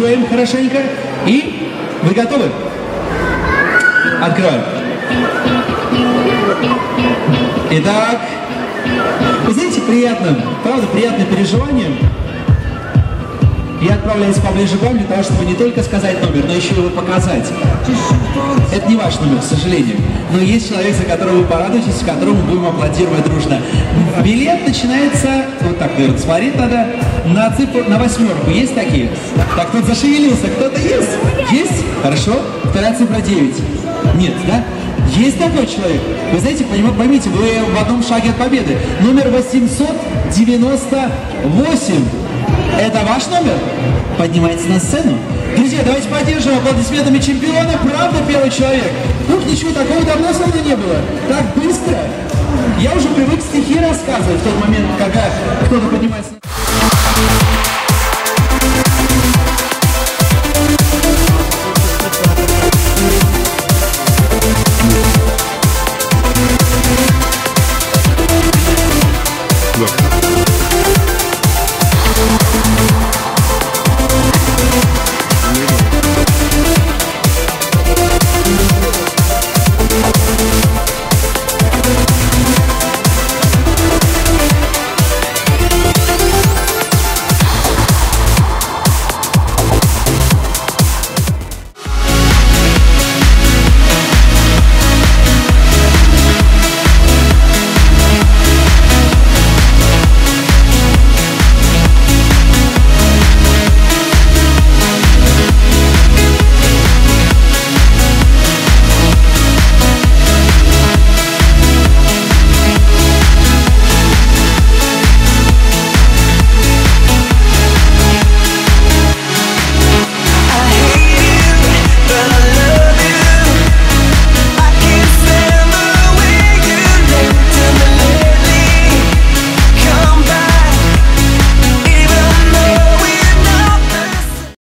Раскручиваем хорошенько. И вы готовы? Открываем. Итак, вы знаете, приятно, правда, приятное переживание. Я отправляюсь поближе к вам для того, чтобы не только сказать номер, но еще его показать. Это не ваш номер, к сожалению. Но есть человек, за которого вы порадуетесь, которому будем аплодировать дружно. Билет начинается, вот так, наверное, смотреть надо, на цифру, на восьмерку. Есть такие? Так, кто-то зашевелился, кто-то есть? Есть? Хорошо. Вторая цифра 9. Нет, да? Есть такой человек? Вы знаете, поймите, вы в одном шаге от победы. Номер 898. Это ваш номер? Поднимается на сцену. Друзья, давайте поддержим аплодисментами чемпиона. Правда, первый человек? Ну, ничего такого давно словно не было. Так быстро. Я уже привык стихи рассказывать в тот момент, когда кто-то поднимается.